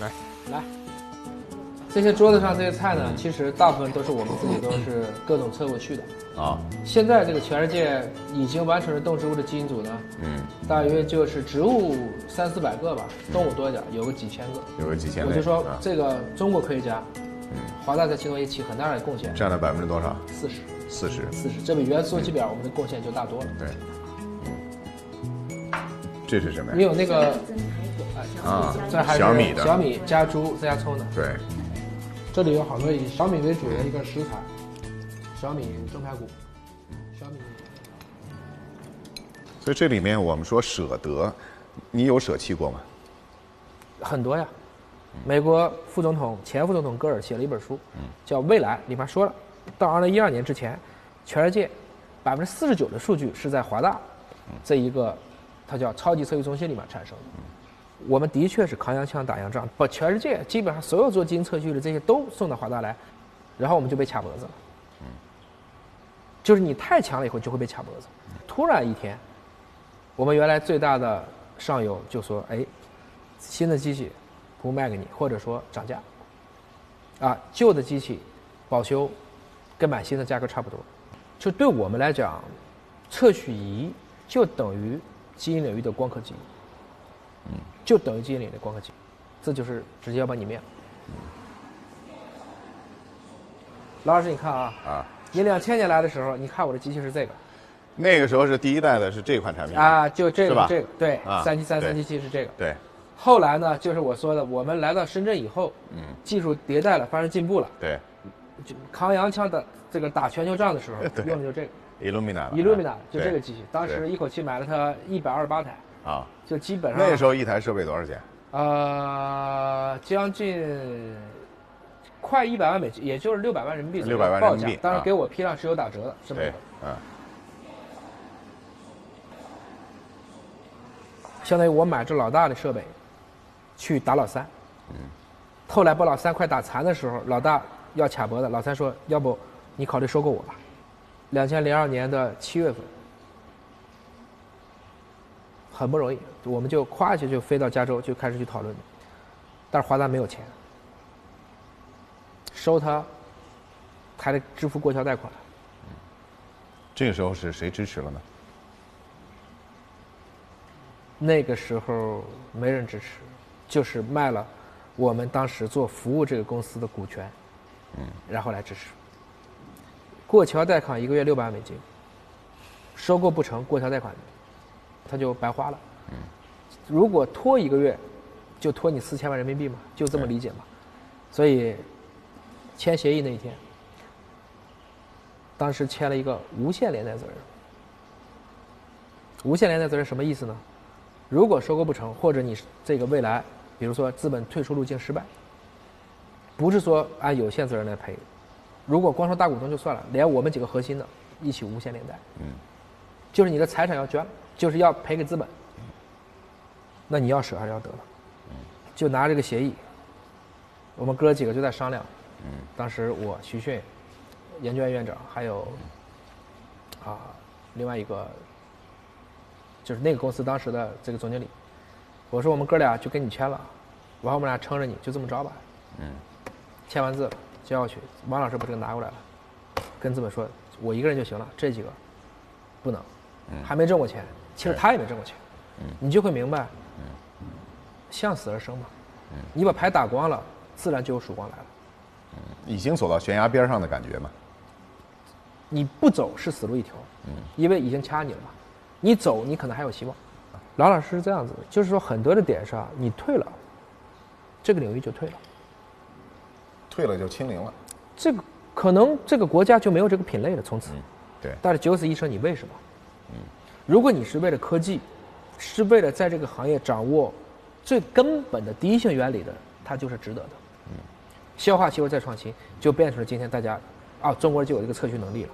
来来，这些桌子上这些菜呢，其实大部分都是我们自己都是各种测过去的。啊，现在这个全世界已经完成了动植物的基因组呢，嗯，大约就是植物三四百个吧，动物多一点，有个几千个。有个几千个。我就说啊这个中国科学家，嗯华大在其中也起很大的贡献，占了百分之多少？四十，四十。四十，这比元素周期表我们的贡献就大多了。对，嗯，这是什么呀？你有那个啊这还是小米的小米加猪再加葱的，对，这里有好多以小米为主的一个食材，小米蒸排骨，小米。所以这里面我们说舍得，你有舍弃过吗？很多呀。美国副总统、前副总统戈尔写了一本书，叫《未来》，里面说了，到二零一二年之前，全世界百分之四十九的数据是在华大这一个，它叫超级测序中心里面产生的。我们的确是扛洋枪打洋仗，把全世界基本上所有做基因测序的这些都送到华大来，然后我们就被卡脖子了。就是你太强了以后就会被卡脖子。突然一天，我们原来最大的上游就说：“哎，新的机器不卖给你，或者说涨价。啊，旧的机器保修跟买新的价格差不多。就对我们来讲，测序仪就等于基因领域的光刻机，嗯，就等于基因领域的光刻机，这就是直接要把你灭了。老老师，你看啊，啊，你两千年来的时候，你看我的机器是这个。那个时候是第一代的是这款产品。啊，就这个这个对啊，三七三三七七是这个。对。后来呢，就是我说的，我们来到深圳以后，嗯，技术迭代了，发生进步了，对。就扛洋枪的这个打全球仗的时候 用的就这个，Illumina。Illumina，就这个机器，当时一口气买了它一百二十八台，啊，就基本上那时候一台设备多少钱？呃将近快一百万美金，也就是六百万人民币左右600万报人民币价当然啊给我批量是有打折的，是没有对。，嗯，相当于我买这老大的设备，去打老三。嗯后来把老三快打残的时候，老大要卡脖子，老三说：“要不你考虑收购我吧。”两千零二年的七月份，很不容易，我们就咵一下就飞到加州，就开始去讨论。但是华大没有钱，收他还得支付过桥贷款。这个时候是谁支持了呢？那个时候没人支持，就是卖了我们当时做服务这个公司的股权，嗯，然后来支持。过桥贷款一个月六百万美金，收购不成，过桥贷款他就白花了。嗯，如果拖一个月，就拖你四千万人民币嘛，就这么理解嘛。所以签协议那一天，当时签了一个无限连带责任。无限连带责任什么意思呢？如果收购不成，或者你这个未来，比如说资本退出路径失败，不是说按有限责任来赔，如果光说大股东就算了，连我们几个核心的一起无限连带，嗯，就是你的财产要捐了，就是要赔给资本，那你要舍还是要得了？就拿这个协议，我们哥几个就在商量，嗯，当时我徐迅，研究院院长，还有啊另外一个就是那个公司当时的这个总经理，我说我们哥俩就跟你签了，完我们俩撑着你，就这么着吧。嗯，签完字了交过去，王老师把这个拿过来了，跟资本说，我一个人就行了，这几个不能，还没挣过钱，其实他也没挣过钱，你就会明白，向死而生嘛，你把牌打光了，自然就有曙光来了。已经走到悬崖边上的感觉嘛。你不走是死路一条，因为已经掐你了嘛。你走，你可能还有希望。老老实实这样子，就是说很多的点上，你退了，这个领域就退了，退了就清零了。这个可能这个国家就没有这个品类了，从此。对，但是九死一生，你为什么？如果你是为了科技，是为了在这个行业掌握最根本的第一性原理的，它就是值得的。嗯消化吸收再创新，就变成了今天大家啊，中国人就有这个测序能力了。